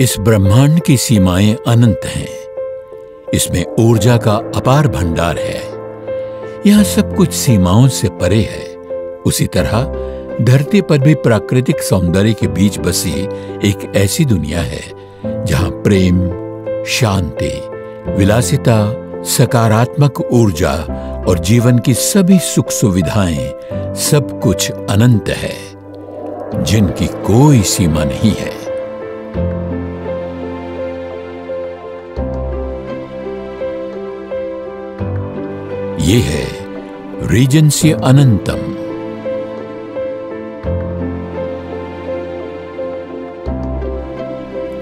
इस ब्रह्मांड की सीमाएँ अनंत हैं। इसमें ऊर्जा का अपार भंडार है। यहाँ सब कुछ सीमाओं से परे है। उसी तरह धरती पर भी प्राकृतिक सौंदर्य के बीच बसी एक ऐसी दुनिया है, जहाँ प्रेम, शांति, विलासिता, सकारात्मक ऊर्जा और जीवन की सभी सुख सुविधाएँ सब कुछ अनंत है। जिनकी कोई सीमा नहीं है। ये है रीजेंसी अनंतम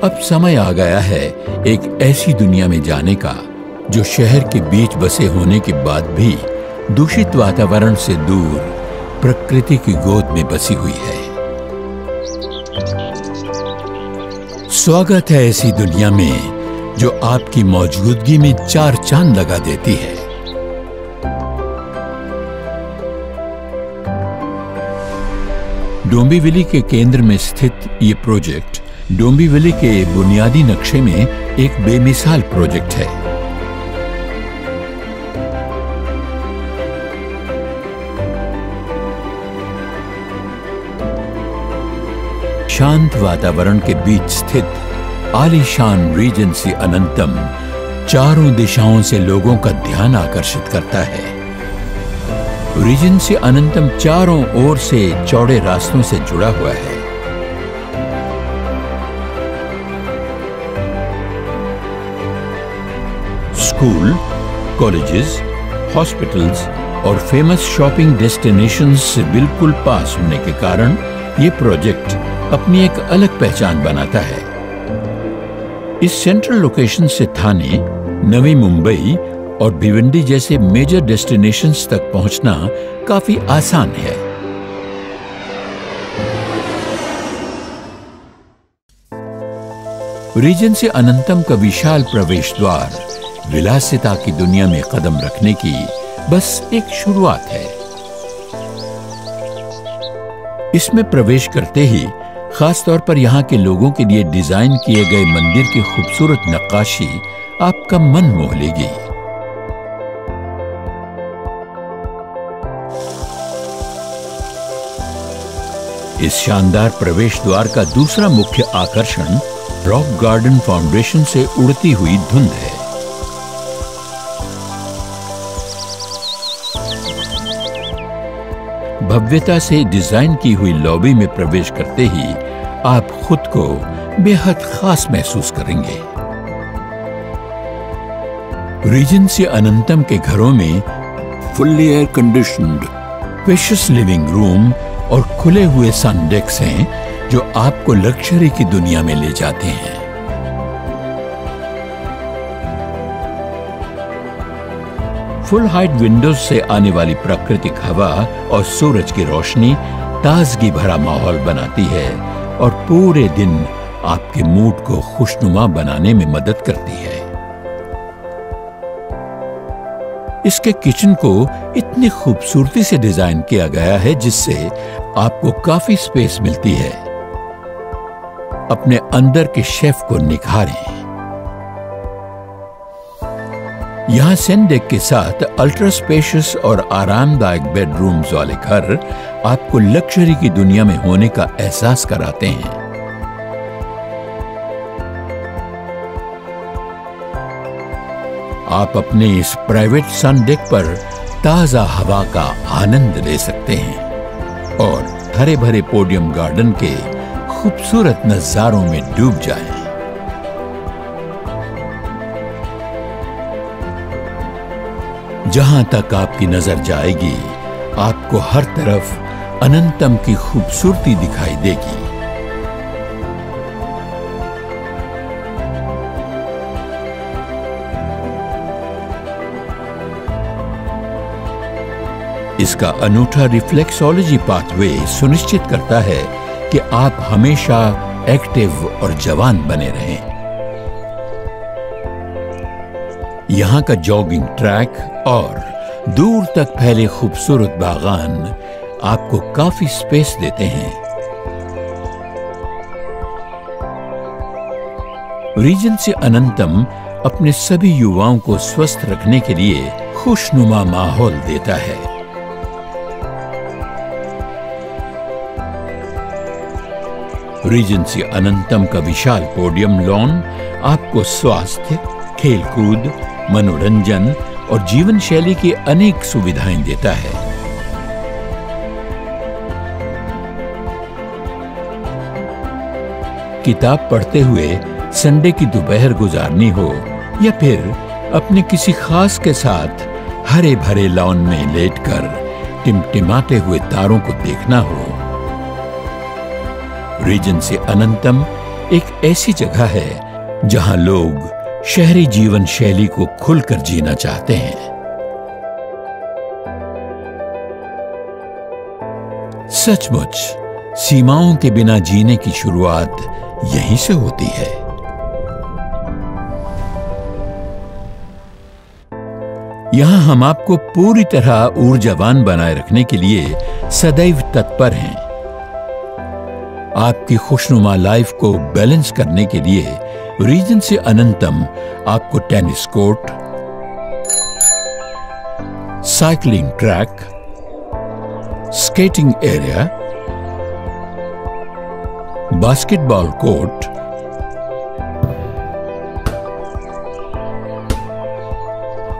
अब समय आ गया है एक ऐसी दुनिया में जाने का, जो शहर के बीच बसे होने के बाद भी दूषित वातावरण से दूर, प्रकृति की गोद में बसी हुई है। स्वागत है ऐसी दुनिया में, जो आपकी मौजूदगी में चार चाँद लगा देती है। डोंबिवली के केंद्र में स्थित ये प्रोजेक्ट डोंबिवली के बुनियादी नक्शे में एक बेमिसाल प्रोजेक्ट है। शांत वातावरण के बीच स्थित आलीशान रीजेंसी अनंतम चारों दिशाओं से लोगों का ध्यान आकर्षित करता है। रीजेंसी अनंतम चारों ओर से चौड़े रास्तों से जुड़ा हुआ है। स्कूल कॉलेजेस, हॉस्पिटल्स और फ़ेमस शॉपिंग डेस्टिनेशंस से बिल्कुल पास होने के कारण ये प्रोजेक्ट अपनी एक अलग पहचान बनाता है। इस सेंट्रल लोकेशन से थाने नवी मुंबई और भिवंडी जैसे मेजर डेस्टिनेशंस तक पहुँचना काफ़ी आसान है। रीजेंसी अनंतम का विशाल प्रवेश द्वार विलासिता की दुनिया में कदम रखने की बस एक शुरुआत है। इसमें प्रवेश करते ही खास तौर पर यहाँ के लोगों के लिए डिज़ाइन किए गए मंदिर की खूबसूरत नक्काशी आपका मन मोह लेगी। इस शानदार प्रवेश द्वार का दूसरा मुख्य आकर्षण रॉक गार्डन फाउंडेशन से उड़ती हुई धुंध है। भव्यता से डिज़ाइन की हुई लॉबी में प्रवेश करते ही आप खुद को बेहद खास महसूस करेंगे। रीजेंसी अनंतम के घरों में fully air conditioned spacious living room और खुले हुए सन डेक्स हैं जो आपको लक्जरी की दुनिया में ले जाते हैं। फुल हाइट विंडोज़ से आने वाली प्राकृतिक हवा और सूरज की रोशनी ताजगी भरा माहौल बनाती है और पूरे दिन आपके मूड को खुशनुमा बनाने में मदद करती है। इसके किचन को इतनी खूबसूरती से डिज़ाइन किया गया है जिससे आपको काफ़ी स्पेस मिलती है। अपने अंदर के शेफ को निखारें। यहाँ सेंडेक के साथ अल्ट्रा स्पेशियस और आरामदायक बेडरूम्स वाले घर आपको लक्जरी की दुनिया में होने का एहसास कराते हैं। आप अपने इस प्राइवेट सन डेक पर ताज़ा हवा का आनंद ले सकते हैं और हरे भरे पोडियम गार्डन के खूबसूरत नजारों में डूब जाएँ। जहाँ तक आपकी नज़र जाएगी, आपको हर तरफ़ अनंतम की खूबसूरती दिखाई देगी इसका अनूठा रिफ्लेक्सोलॉजी पाथवे सुनिश्चित करता है कि आप हमेशा एक्टिव और जवान बने रहें। यहाँ का जॉगिंग ट्रैक और दूर तक फैले खूबसूरत बागान आपको काफ़ी स्पेस देते हैं। रीजन से अनंतम अपने सभी युवाओं को स्वस्थ रखने के लिए खुशनुमा माहौल देता है। रीजेंसी अनंतम का विशाल पोडियम लॉन आपको स्वास्थ्य, खेलकूद, मनोरंजन और जीवन शैली की अनेक सुविधाएँ देता है। किताब पढ़ते हुए संडे की दोपहर गुजारनी हो या फिर अपने किसी खास के साथ हरे भरे लॉन में लेटकर टिमटिमाते हुए तारों को देखना हो रीजेंसी अनंतम एक ऐसी जगह है जहाँ लोग शहरी जीवन शैली को खुलकर जीना चाहते हैं। सचमुच, सीमाओं के बिना जीने की शुरुआत यहीं से होती है। यहाँ हम आपको पूरी तरह ऊर्जावान बनाए रखने के लिए सदैव तत्पर हैं। आपकी खुशनुमा लाइफ को बैलेंस करने के लिए रीजन से अनंतम आपको tennis court, cycling track, skating area, basketball court,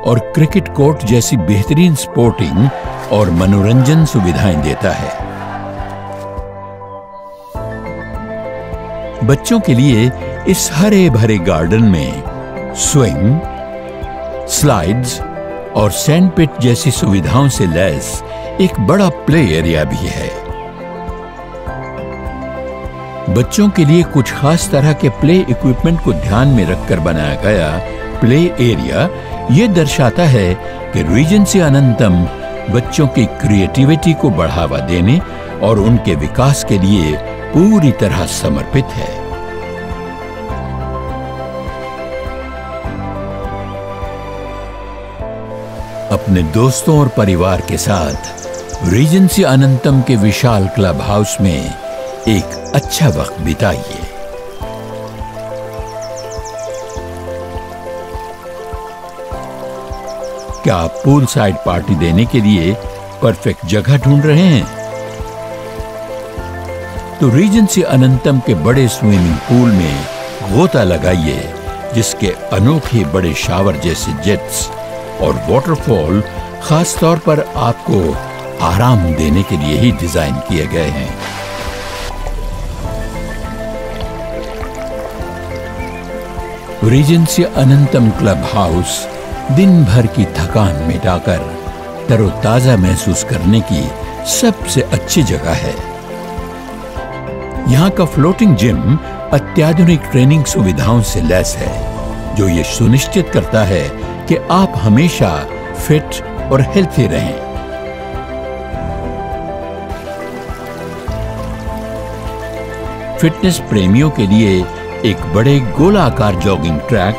और क्रिकेट कोर्ट जैसी बेहतरीन स्पोर्टिंग और मनोरंजन सुविधाएँ देता है। बच्चों के लिए इस हरे भरे गार्डन में स्विंग, स्लाइड्स और सैंड पिट जैसी सुविधाओं से लैस एक बड़ा प्ले एरिया भी है। बच्चों के लिए कुछ खास तरह के प्ले इक्विपमेंट को ध्यान में रखकर बनाया गया प्ले एरिया ये दर्शाता है कि रीजन से अनंतम बच्चों की क्रिएटिविटी को बढ़ावा देने और उनके विकास के लिए पूरी तरह समर्पित है। अपने दोस्तों और परिवार के साथ रीजेंसी अनंतम के विशाल क्लब हाउस में एक अच्छा वक्त बिताइए। क्या आप पूल साइड पार्टी देने के लिए परफेक्ट जगह ढूंढ रहे हैं? तो रीजेंसी अनंतम के बड़े स्विमिंग पूल में गोता लगाइए, जिसके अनोखे बड़े शावर जैसे जेट्स और वाटरफॉल खास तौर पर आपको आराम देने के लिए ही डिज़ाइन किए गए हैं। रीजेंसी अनंतम क्लब हाउस दिन भर की थकान मिटाकर, तरोताजा महसूस करने की सबसे अच्छी जगह है। यहाँ का फ्लोटिंग जिम अत्याधुनिक ट्रेनिंग सुविधाओं से लैस है, जो ये सुनिश्चित करता है कि आप हमेशा फिट और हेल्थी रहें। फिटनेस प्रेमियों के लिए एक बड़े गोलाकार जॉगिंग ट्रैक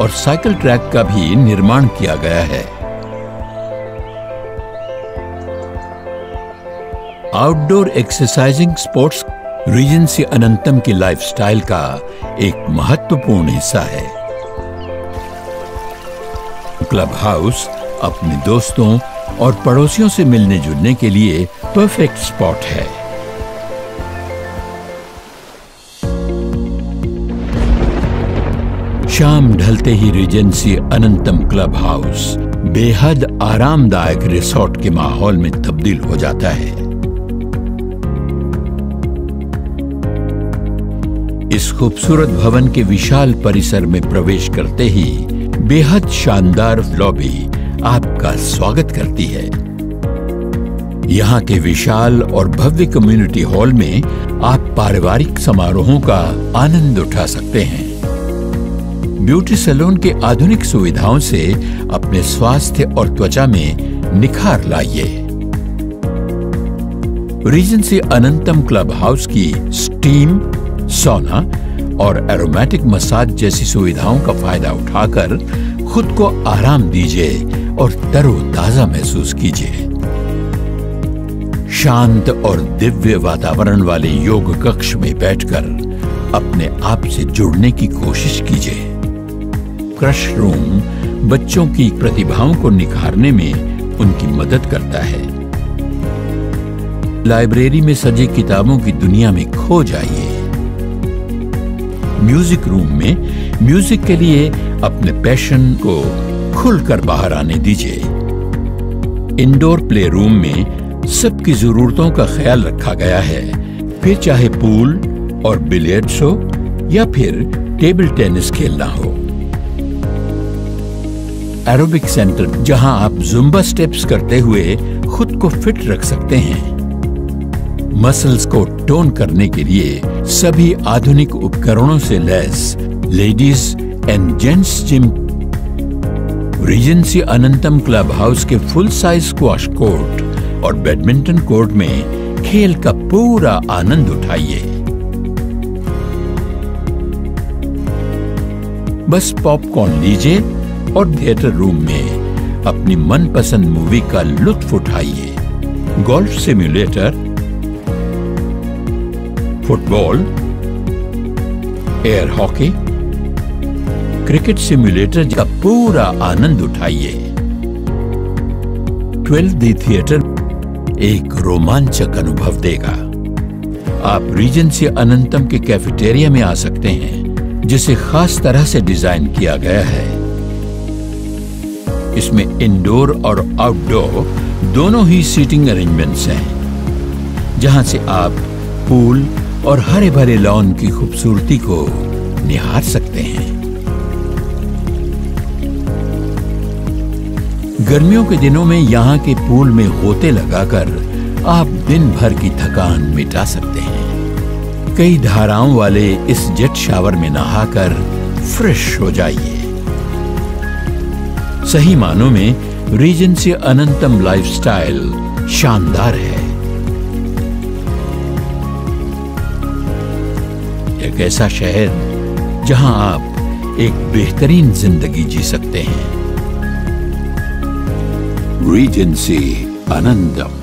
और साइकिल ट्रैक का भी निर्माण किया गया है। आउटडोर एक्सरसाइजिंग स्पोर्ट्स रीजन से अनंतम की लाइफस्टाइल का एक महत्वपूर्ण हिस्सा है। क्लब हाउस अपने दोस्तों और पड़ोसियों से मिलने जुलने के लिए परफेक्ट स्पॉट है। शाम ढलते ही रीजेंसी अनंतम क्लब हाउस बेहद आरामदायक रिसोर्ट के माहौल में तब्दील हो जाता है। इस खूबसूरत भवन के विशाल परिसर में प्रवेश करते ही बेहद शानदार लॉबी आपका स्वागत करती है। यहाँ के विशाल और भव्य कम्युनिटी हॉल में आप पारिवारिक समारोहों का आनंद उठा सकते हैं। ब्यूटी सैलून के आधुनिक सुविधाओं से अपने स्वास्थ्य और त्वचा में निखार लाइए। रीजन से अनंतम क्लब हाउस की स्टीम सोना और एरोमेटिक मसाज जैसी सुविधाओं का फ़ायदा उठाकर खुद को आराम दीजिए और तरोताजा महसूस कीजिए। शांत और दिव्य वातावरण वाले योग कक्ष में बैठकर अपने आप से जुड़ने की कोशिश कीजिए। क्रश रूम बच्चों की प्रतिभाओं को निखारने में उनकी मदद करता है। लाइब्रेरी में सजी किताबों की दुनिया में खो जाइए। म्यूज़िक रूम में म्यूज़िक के लिए अपने पैशन को खुलकर बाहर आने दीजिए। इंडोर प्ले रूम में सबकी जरूरतों का ख्याल रखा गया है। फिर चाहे पूल और बिलियर्ड्स हो या फिर टेबल टेनिस खेलना हो। एरोबिक सेंटर जहाँ आप जुम्बा स्टेप्स करते हुए खुद को फिट रख सकते हैं। मसल्स को टोन करने के लिए सभी आधुनिक उपकरणों से lace ladies and gents gym regency Anantam club house के फुल साइज़ स्क्वाश कोर्ट और बैडमिंटन कोर्ट में खेल का पूरा आनंद उठाइए। बस पॉपकॉर्न लीजिए और थिएटर रूम में अपनी मनपसंद मूवी का लुत्फ उठाइए। Golf simulator football air hockey cricket simulator का पूरा आनंद उठाइए। ट्वेल्थ डी थिएटर एक रोमांचक अनुभव देगा। आप रीजेंसी अनंतम के कैफेटेरिया में आ सकते हैं, जिसे खास तरह से डिज़ाइन किया गया है। इसमें इंडोर और आउटडोर दोनों ही सीटिंग अरेंजमेंट्स हैं, जहाँ से आप पूल और हरे भरे लॉन की खूबसूरती को निहार सकते हैं। गर्मियों के दिनों में यहाँ के पूल में गोते लगाकर आप दिन भर की थकान मिटा सकते हैं। कई धाराओं वाले इस जेट शावर में नहाकर फ्रेश हो जाइए। सही मानों में रीजेंसी अनंतम लाइफस्टाइल शानदार है। ऐसा शहर जहाँ आप एक बेहतरीन ज़िंदगी जी सकते हैं रीजेंसी Anandam.